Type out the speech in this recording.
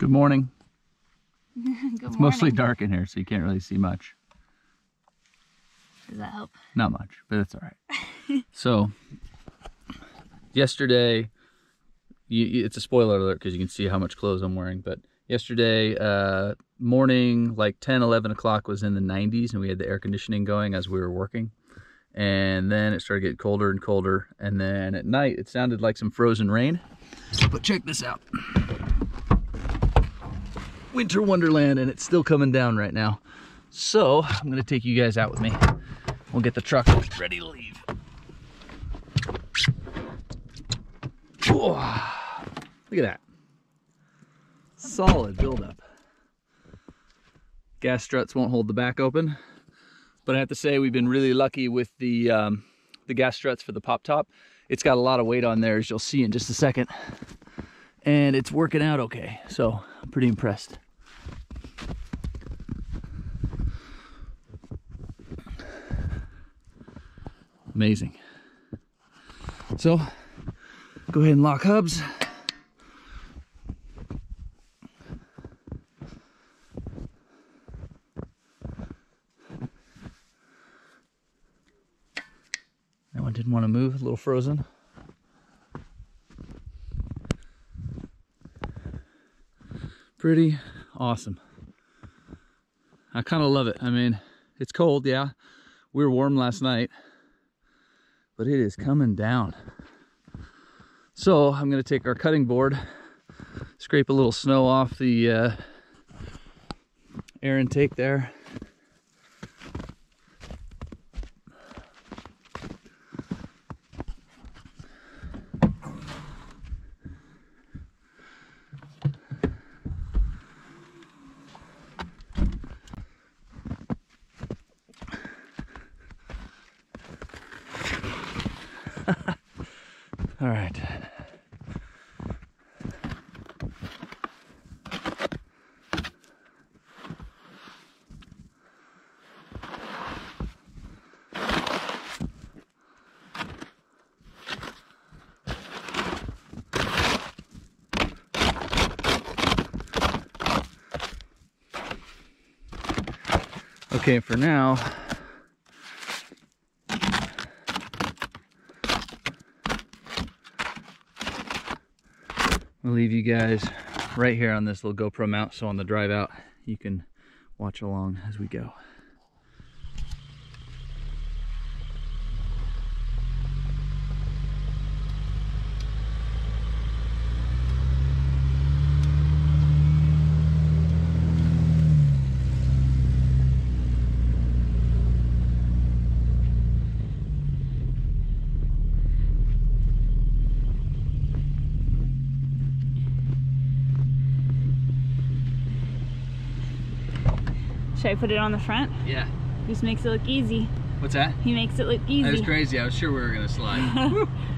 Good morning. Good It's morning. mostly dark in here, so you can't really see much. Does that help? Not much, but it's all right. so, yesterday, you, you- it's a spoiler alert because you can see how much clothes I'm wearing. But yesterday uh, morning, like 10, 11 o'clock, was in the 90s, and we had the air conditioning going as we were working. And then it started getting colder and colder. And then at night, it sounded like some frozen rain. But check this out Winter Wonderland, and it's still coming down right now. So, I'm to take you guys out with me. We'll get the truck ready to leave. Whoa. Look at that. Solid buildup. Gas struts won't hold the back open. But I have to say we've been really lucky with the um, the gas struts for the pop top. It's got a lot of weight on there as you'll see in just a second. And it's working out okay. So I'm pretty impressed. Amazing. So, go ahead and lock hubs. That one didn't want to move, a little frozen. Pretty awesome. I kind of love it. I mean, it's cold, yeah. We were warm last night, but it is coming down. So I'm gonna take our cutting board, scrape a little snow off the uh, air intake there. All right. Okay, for now, I'll leave you guys right here on this little GoPro mount so on the drive out you can watch along as we go. Should I put it on the front? Yeah. Just makes it look easy. What's that? He makes it look easy. That was crazy. I was sure we were gonna slide.